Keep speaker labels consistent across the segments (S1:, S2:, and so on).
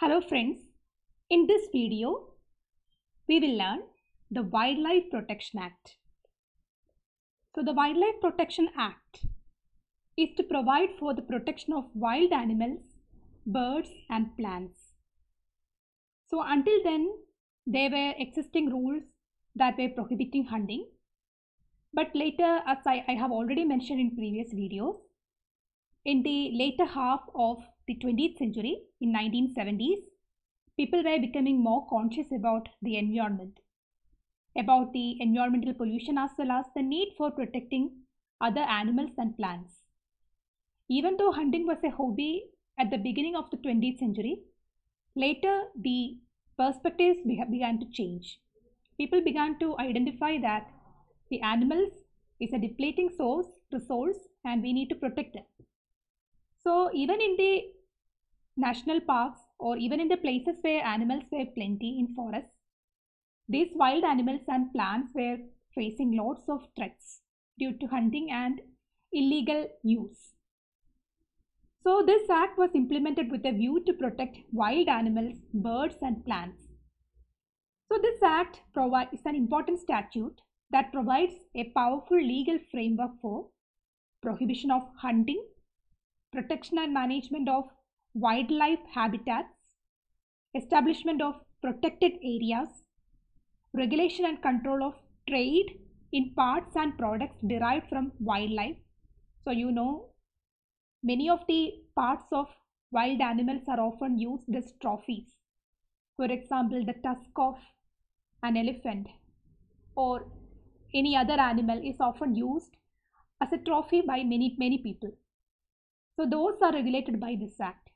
S1: Hello friends, in this video we will learn the Wildlife Protection Act. So the Wildlife Protection Act is to provide for the protection of wild animals, birds and plants. So until then there were existing rules that were prohibiting hunting but later as I, I have already mentioned in previous videos in the later half of the 20th century in 1970s people were becoming more conscious about the environment about the environmental pollution as well as the need for protecting other animals and plants. Even though hunting was a hobby at the beginning of the 20th century later the perspectives began to change. People began to identify that the animals is a depleting source resource and we need to protect them so even in the national parks or even in the places where animals were plenty in forests, these wild animals and plants were facing lots of threats due to hunting and illegal use. So this act was implemented with a view to protect wild animals, birds and plants. So this act is an important statute that provides a powerful legal framework for prohibition of hunting, protection and management of wildlife habitats, establishment of protected areas, regulation and control of trade in parts and products derived from wildlife. So you know many of the parts of wild animals are often used as trophies. For example, the tusk of an elephant or any other animal is often used as a trophy by many many people. So those are regulated by this act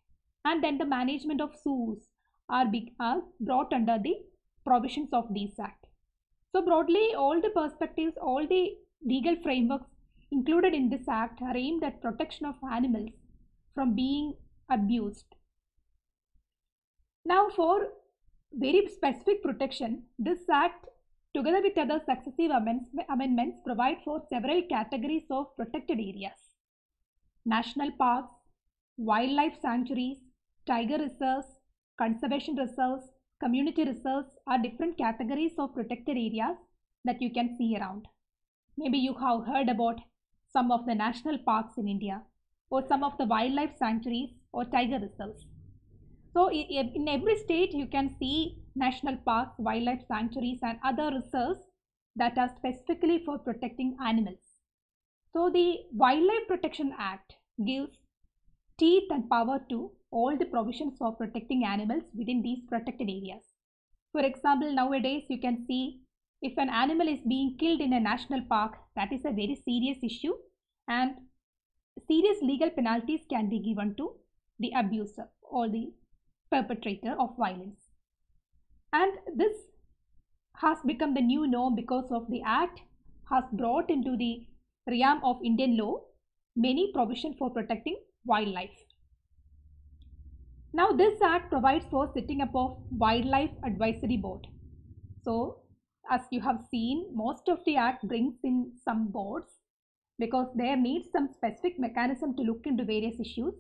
S1: and then the management of zoos are, big, are brought under the provisions of this act. So broadly all the perspectives, all the legal frameworks included in this act are aimed at protection of animals from being abused. Now for very specific protection, this act together with other successive amendments, amendments provide for several categories of protected areas. National parks, wildlife sanctuaries, tiger reserves, conservation reserves, community reserves are different categories of protected areas that you can see around. Maybe you have heard about some of the national parks in India or some of the wildlife sanctuaries or tiger reserves. So in every state you can see national parks, wildlife sanctuaries and other reserves that are specifically for protecting animals. So the Wildlife Protection Act gives teeth and power to all the provisions for protecting animals within these protected areas. For example, nowadays you can see if an animal is being killed in a national park, that is a very serious issue and serious legal penalties can be given to the abuser or the perpetrator of violence. And this has become the new norm because of the act has brought into the realm of Indian law many provisions for protecting wildlife. Now this act provides for setting up of wildlife advisory board. So as you have seen most of the act brings in some boards because there needs some specific mechanism to look into various issues.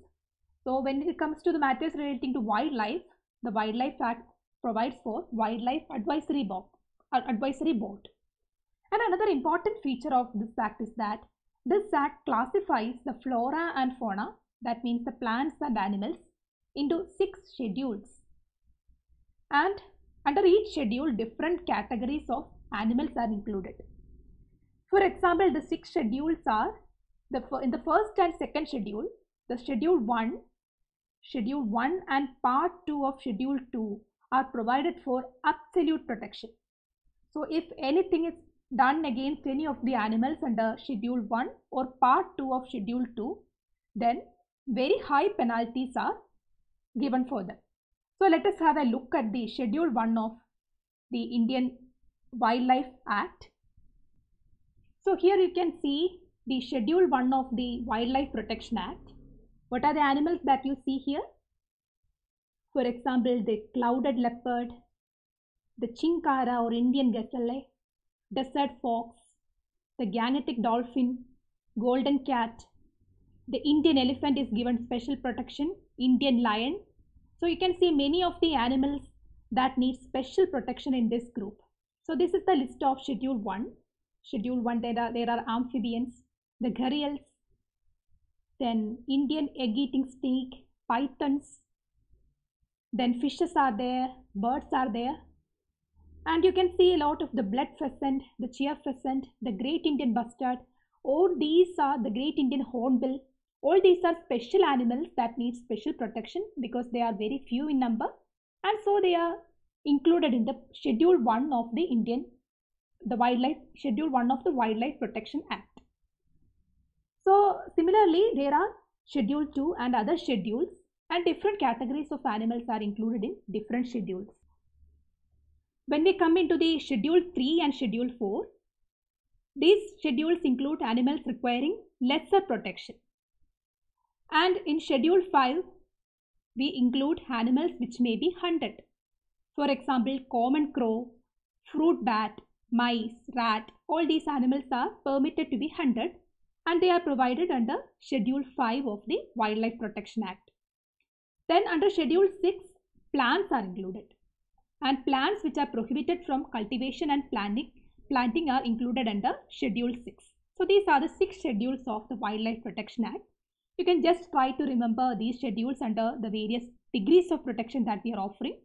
S1: So when it comes to the matters relating to wildlife, the Wildlife Act provides for Wildlife Advisory Board. Uh, advisory board. And another important feature of this act is that this act classifies the flora and fauna, that means the plants and animals, into six schedules. And under each schedule, different categories of animals are included. For example, the six schedules are the in the first and second schedule, the schedule 1, schedule 1 and part 2 of schedule 2 are provided for absolute protection. So if anything is done against any of the animals under schedule 1 or part 2 of schedule 2, then very high penalties are given for them. So let us have a look at the schedule 1 of the Indian Wildlife Act. So here you can see the schedule 1 of the Wildlife Protection Act. What are the animals that you see here? For example, the clouded leopard, the chinkara or Indian gazelle, desert fox, the gangetic dolphin, golden cat, the Indian elephant is given special protection, Indian lion, So you can see many of the animals that need special protection in this group. So this is the list of Schedule 1. Schedule 1, there are, there are amphibians, the gharials, then Indian egg-eating snake, pythons, then fishes are there, birds are there. And you can see a lot of the blood pheasant, the cheer pheasant, the great Indian bustard. All these are the great Indian hornbill. All these are special animals that need special protection because they are very few in number. And so they are included in the Schedule 1 of the Indian, the Wildlife, Schedule 1 of the Wildlife Protection Act. So similarly, there are Schedule 2 and other schedules and different categories of animals are included in different schedules. When we come into the Schedule 3 and Schedule 4, these schedules include animals requiring lesser protection. And in Schedule 5, we include animals which may be hunted. For example, common crow, fruit bat, mice, rat, all these animals are permitted to be hunted and they are provided under Schedule 5 of the Wildlife Protection Act. Then under Schedule 6, plants are included. And plants which are prohibited from cultivation and planting, planting are included under Schedule 6. So these are the six schedules of the Wildlife Protection Act. You can just try to remember these schedules under the various degrees of protection that we are offering.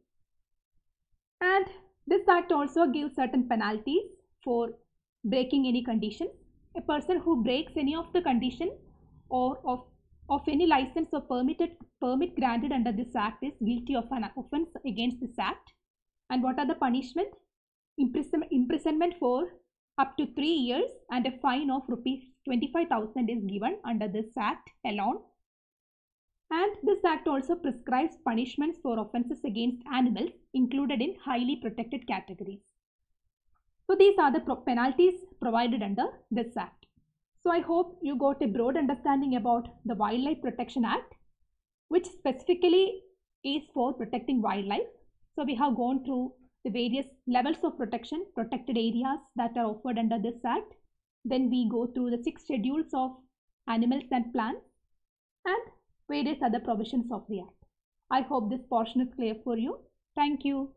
S1: And this act also gives certain penalties for breaking any condition. A person who breaks any of the condition or of, of any license or permitted permit granted under this act is guilty of an offence against this act. And what are the punishment? Imprison, imprisonment for up to three years and a fine of rupees 25,000 is given under this act alone. And this act also prescribes punishments for offences against animals included in highly protected categories. So these are the penalties provided under this act. So I hope you got a broad understanding about the Wildlife Protection Act, which specifically is for protecting wildlife. So we have gone through the various levels of protection, protected areas that are offered under this act. Then we go through the six schedules of animals and plants and various other provisions of the act. I hope this portion is clear for you. Thank you.